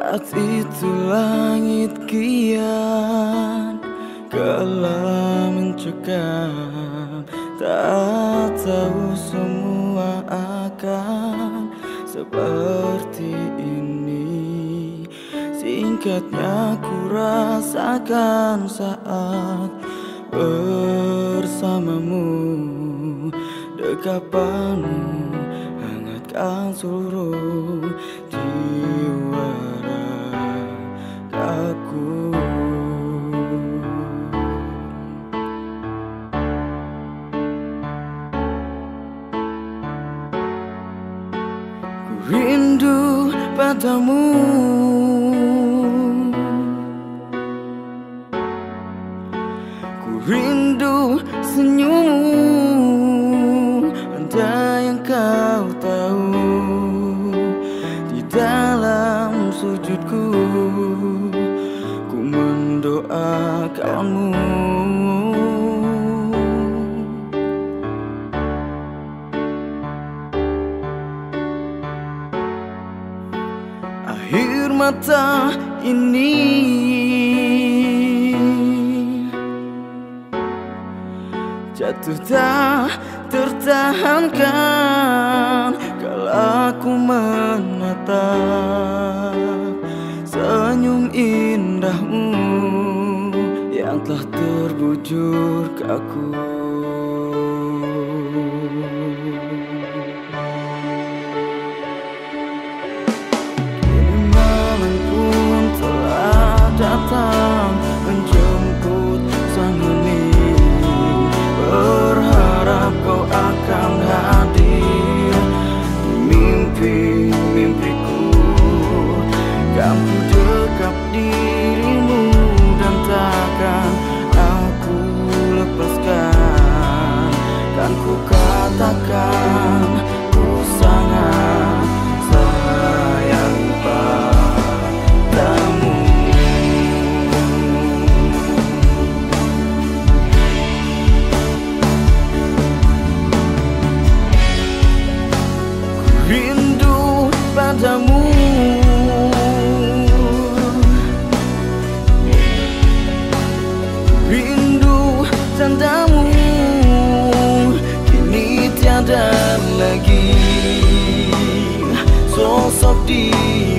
Saat itu langit kian Gelap mencekam. Tak tahu semua akan Seperti ini. Singkatnya ku rasakan saat Bersamamu. Dekapanmu Hangatkan seluruh rindu padamu. Ku rindu senyummu Andai yang kau tahu Di dalam sujudku. Ku mendoakanmu mata ini. Jatuh tak tertahankan Kalau aku menatap Senyum indahmu Yang telah terbujur ke aku padamu. Rindu tandamu Kini tiada lagi. Sosok dirimu